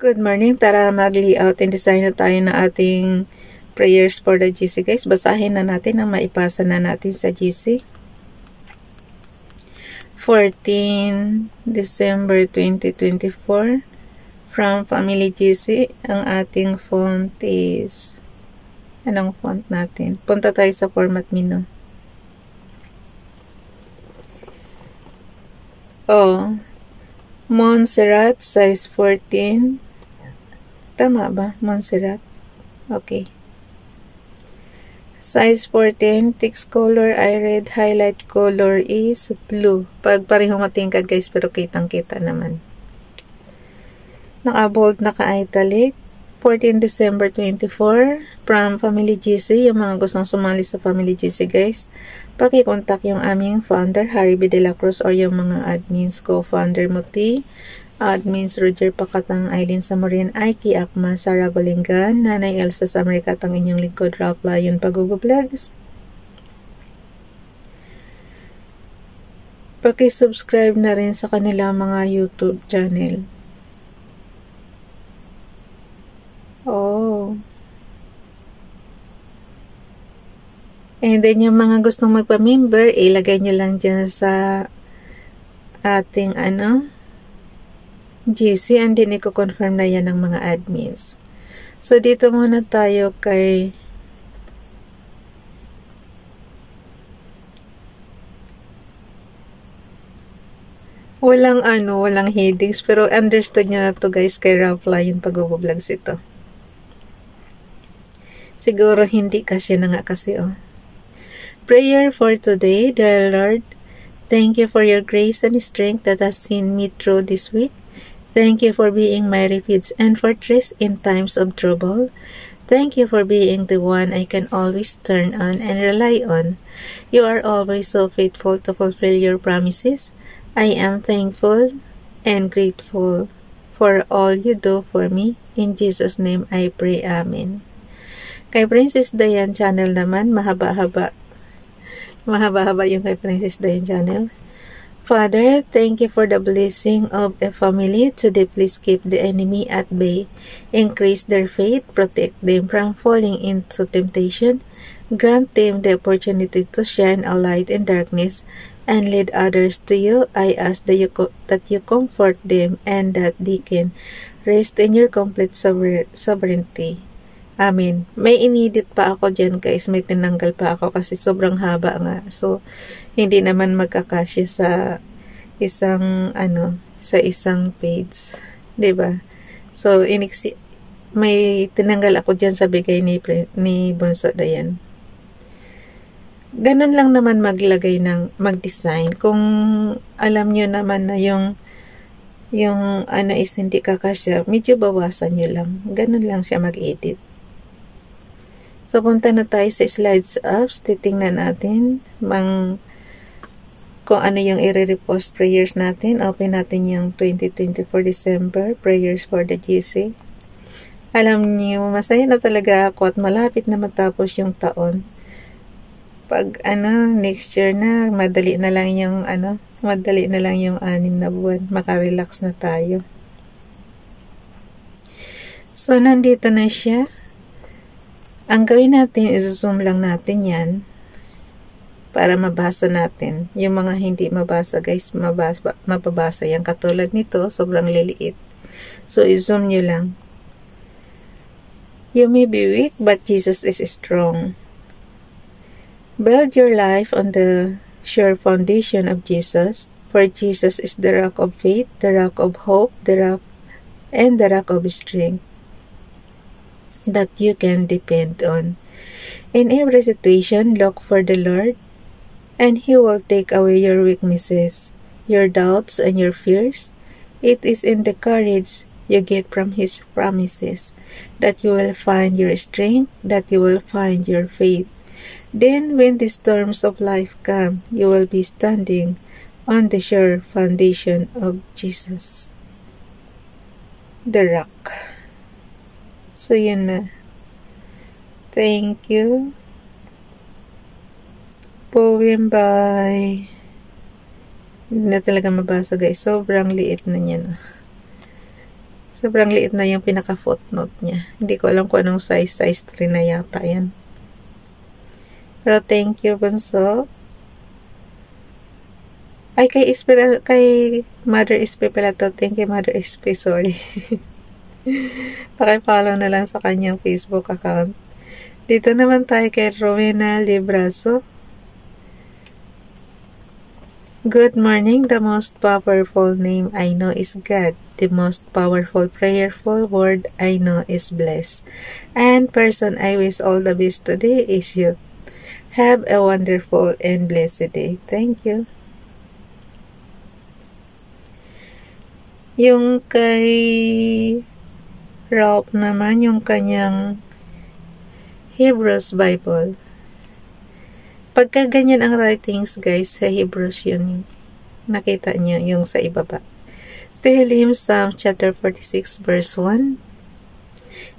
Good morning. Tara mag-layout and design na tayo ng ating prayers for the GC guys. Basahin na natin ang maipasa na natin sa GC. 14 December 2024 from Family GC. Ang ating font is anong font natin? Punta tayo sa format menu. Oh, Montserrat size 14 Tama ba? Montserrat? Okay. Size 14, text color, I read, highlight color is blue. Pag pareho matingkad guys, pero kitang-kita naman. Naka-bold, naka-italic. 14 December 24, from Family GC. Yung mga gustong sumali sa Family GC guys, pakikontak yung aming founder, Harry B. De La Cruz, or yung mga admins ko, founder Muti, admins Roger Pakatang, Eileen Samorin, Aiki Akma, Sara Golingan, Nanay Elsa sa Amerikatang inyong lingkod, Ralph Lion, Pag-vlogs. Paki-subscribe na rin sa kanila mga YouTube channel. Oh. And then yung mga gustong magpa-member, ilagay nyo lang dyan sa ating ano, GC and din i-confirm na yan ng mga admins. So, dito muna tayo kay Walang ano, walang headings, pero understood nyo na to guys kay Ralph yung pag-vlogs ito. Siguro hindi kasi na nga kasi oh. Prayer for today, dear Lord, thank you for your grace and strength that has seen me through this week. Thank you for being my refuge and fortress in times of trouble. Thank you for being the one I can always turn on and rely on. You are always so faithful to fulfill your promises. I am thankful and grateful for all you do for me. In Jesus' name I pray. Amen. Kay Princess Diane channel naman, mahaba-haba. Mahaba-haba yung kay Princess Diane channel. Father, thank you for the blessing of a family. Today, please keep the enemy at bay. Increase their faith, protect them from falling into temptation. Grant them the opportunity to shine a light in darkness and lead others to you. I ask that you, that you comfort them and that they can rest in your complete sovereignty. Amen. May inedit pa ako dyan guys. May tinanggal pa ako kasi sobrang haba nga. So, hindi naman magkakasya sa isang ano sa isang page 'di ba so iniksi may tinanggal ako diyan sa bigay ni ni Bonso Dayan ganun lang naman maglagay ng mag-design kung alam nyo naman na yung yung ano is hindi kakasya, medyo bawasan nyo lang. Ganun lang siya mag-edit. So, punta na tayo sa slides apps. Titingnan natin. Mang kung ano yung i-repost prayers natin. Open natin yung 2024 December prayers for the GC. Alam niyo, masaya na talaga ako at malapit na matapos yung taon. Pag ano, next year na, madali na lang yung ano, madali na lang yung anim na buwan. Makarelax na tayo. So, nandito na siya. Ang gawin natin, i-zoom lang natin yan para mabasa natin. Yung mga hindi mabasa, guys, mabasa, mababasa yan. Katulad nito, sobrang liliit. So, i-zoom nyo lang. You may be weak, but Jesus is strong. Build your life on the sure foundation of Jesus, for Jesus is the rock of faith, the rock of hope, the rock, and the rock of strength that you can depend on. In every situation, look for the Lord and He will take away your weaknesses, your doubts, and your fears. It is in the courage you get from His promises that you will find your strength, that you will find your faith. Then, when the storms of life come, you will be standing on the sure foundation of Jesus. The rock. So, yun na. Thank you. Poem by hindi na talaga mabasa guys. Sobrang liit na niya na. Sobrang liit na yung pinaka-footnote niya. Hindi ko alam kung anong size. Size 3 na yata yan. Pero thank you, Bunso. Ay, kay Ispe, kay Mother Ispe pala to. Thank you, Mother Ispe. Sorry. Pakipollow na lang sa kanyang Facebook account. Dito naman tayo kay Rowena Libraso. Good morning. The most powerful name I know is God. The most powerful prayerful word I know is bless. And person I wish all the best today is you. Have a wonderful and blessed day. Thank you. Yung kay Ralph naman, yung kanyang Hebrews Bible. Pagka ganyan ang writings, guys, sa Hebrews yun, nakita niya yung sa ibaba. Tehillim Psalm chapter 46 verse 1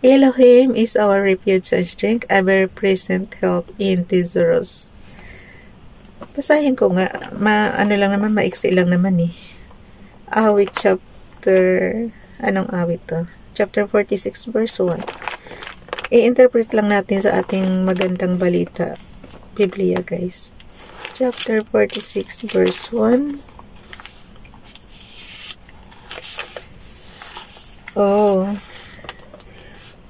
Elohim is our refuge and strength, ever present help in Tizoros. Basahin ko nga, ma, ano lang naman, maiksi lang naman eh. Awit chapter, anong awit to? Chapter 46 verse 1. I-interpret lang natin sa ating magandang balita Biblia, guys. Chapter 46, verse 1. Oh.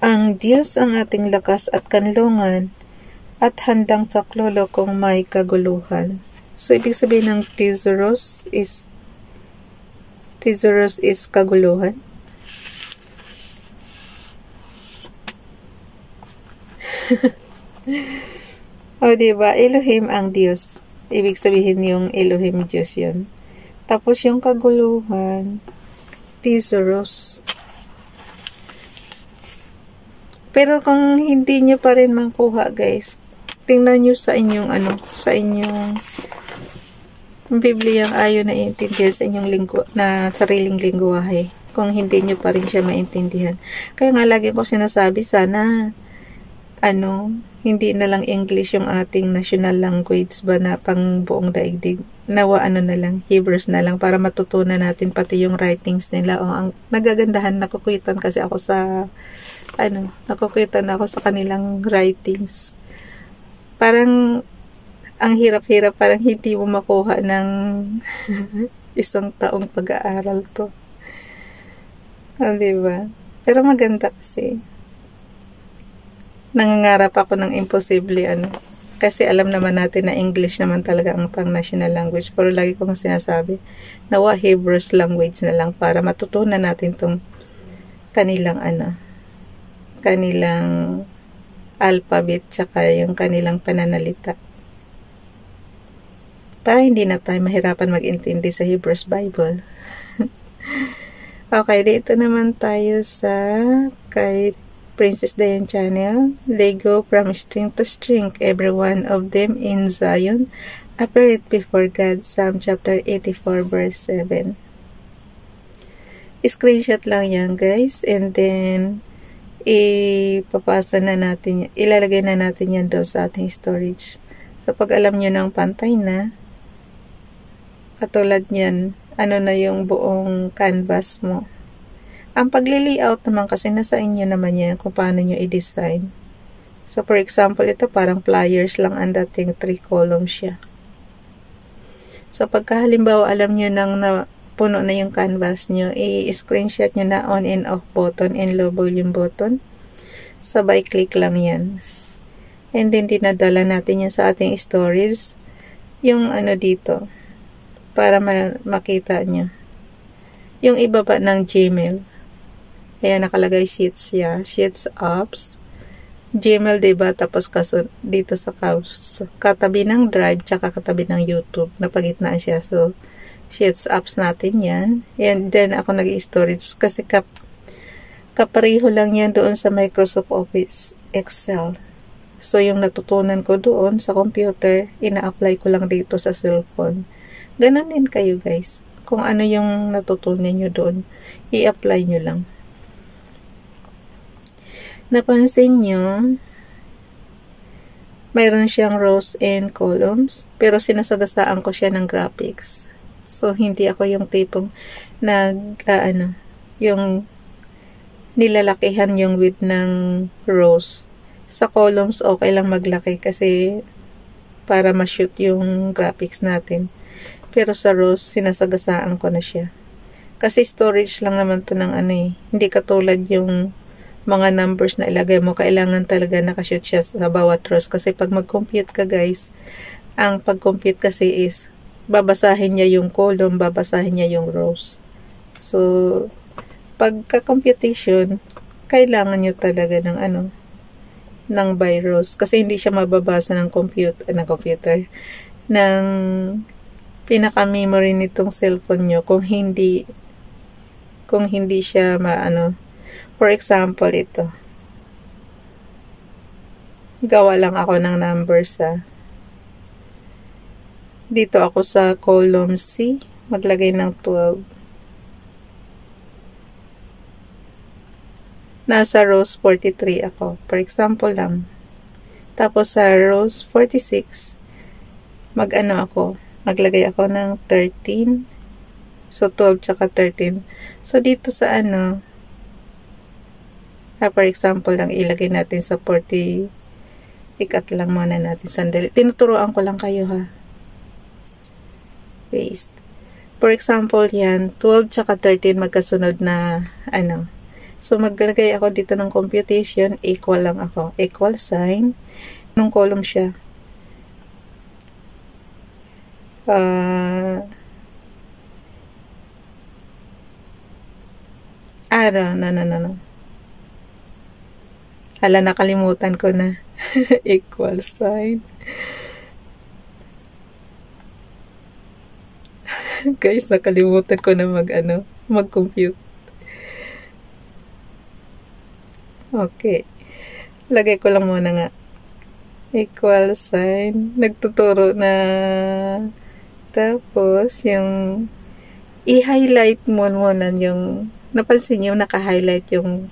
Ang Diyos ang ating lakas at kanlungan at handang saklolo kung may kaguluhan. So, ibig sabihin ng Thesaurus is Thesaurus is kaguluhan. O, diba? Elohim ang Diyos. Ibig sabihin yung Elohim Diyos yun. Tapos yung kaguluhan, Thesaurus. Pero kung hindi nyo pa rin makuha, guys, tingnan nyo sa inyong, ano, sa inyong Biblia ayon na intindihan sa inyong linggo, na sariling lingwahe. Kung hindi nyo pa rin siya maintindihan. Kaya nga lagi ko sinasabi, sana, ano, hindi na lang English yung ating national language ba na pang buong daigdig. Nawa ano na lang, Hebrews na lang para matutunan natin pati yung writings nila. O, ang nagagandahan, nakukwitan kasi ako sa, ano, nakukwitan ako sa kanilang writings. Parang, ang hirap-hirap, parang hindi mo makuha ng isang taong pag-aaral to. O, diba? Pero maganda kasi nangangarap ako ng imposible ano. Kasi alam naman natin na English naman talaga ang pang national language. Pero lagi kong sinasabi, nawa Hebrews language na lang para matutunan natin tong kanilang ano, kanilang alphabet tsaka yung kanilang pananalita. Para hindi na tayo mahirapan mag-intindi sa Hebrews Bible. okay, dito naman tayo sa kay Princess Diane channel. They go from strength to strength, every one of them in Zion, appeared before God. Psalm chapter 84 verse 7. Screenshot lang yan guys. And then, ipapasa na natin, ilalagay na natin yan daw sa ating storage. So, pag alam nyo ng pantay na, katulad niyan, ano na yung buong canvas mo. Ang pagli-layout naman kasi nasa inyo naman yan kung paano nyo i-design. So, for example, ito parang flyers lang ang dating 3 columns siya. So, pagka halimbawa alam nyo nang na puno na yung canvas nyo, i-screenshot nyo na on and off button and low volume button. Sabay click lang yan. And then, dinadala natin yan sa ating storage. Yung ano dito, para ma makita nyo. Yung ibaba ng Gmail. Ayan, nakalagay sheets siya. Sheets apps. Gmail, diba? Tapos kaso, dito sa house, katabi ng drive, tsaka katabi ng YouTube. Napagitnaan siya. So, sheets apps natin yan. And then, ako nag-storage kasi kap kapareho lang yan doon sa Microsoft Office Excel. So, yung natutunan ko doon sa computer, ina-apply ko lang dito sa cellphone. Ganon din kayo guys. Kung ano yung natutunan nyo doon, i-apply nyo lang napansin nyo, mayroon siyang rows and columns, pero sinasagasaan ko siya ng graphics. So, hindi ako yung tipong nag, uh, ano, yung nilalakihan yung width ng rows. Sa columns, okay lang maglaki kasi para ma-shoot yung graphics natin. Pero sa rows, sinasagasaan ko na siya. Kasi storage lang naman to ng ano eh. Hindi katulad yung mga numbers na ilagay mo. Kailangan talaga nakashoot siya sa bawat rows. Kasi pag mag-compute ka guys, ang pag-compute kasi is babasahin niya yung column, babasahin niya yung rows. So, pagka-computation, kailangan nyo talaga ng ano, ng by rows. Kasi hindi siya mababasa ng, compute, uh, ng computer, ng pinaka-memory nitong cellphone nyo kung hindi kung hindi siya maano for example ito. Gawa lang ako ng numbers sa dito ako sa column C. Maglagay ng 12 nasa rows 43 ako. For example lang. Tapos sa rows 46 mag ano ako? Maglagay ako ng 13 so 12 tsaka 13 so dito sa ano ah, for example lang ilagay natin sa 40 ikat lang muna natin sandali tinuturoan ko lang kayo ha paste for example yan 12 tsaka 13 magkasunod na ano So, maglagay ako dito ng computation, equal lang ako. Equal sign. Nung column siya. Uh, ah, no, no, no, no, no. Hala, nakalimutan ko na. equal sign. Guys, nakalimutan ko na mag, ano, mag-compute. Okay. Lagay ko lang muna nga. Equal sign. Nagtuturo na. Tapos, yung i-highlight mo muna yung napansin nyo, naka-highlight yung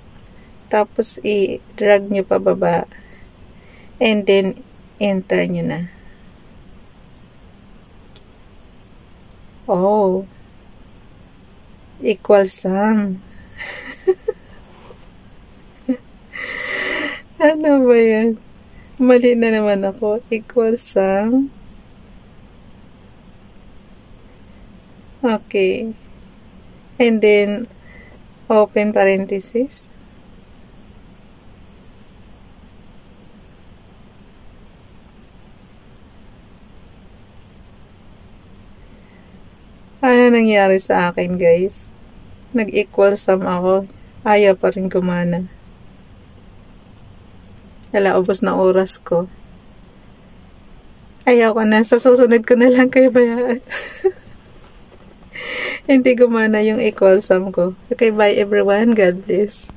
tapos i-drag nyo pababa and then enter nyo na. Oh. Equal sum. Ano ba yan? Mali na naman ako. Equal sum. Okay. And then, open parenthesis. Ano nangyari sa akin, guys? Nag-equal sum ako. Ayaw pa rin kumana. Wala, ubos na oras ko. Ayaw ko na. Sa susunod ko na lang kayo bayaan. Hindi gumana yung equal sum ko. Okay, bye everyone. God bless.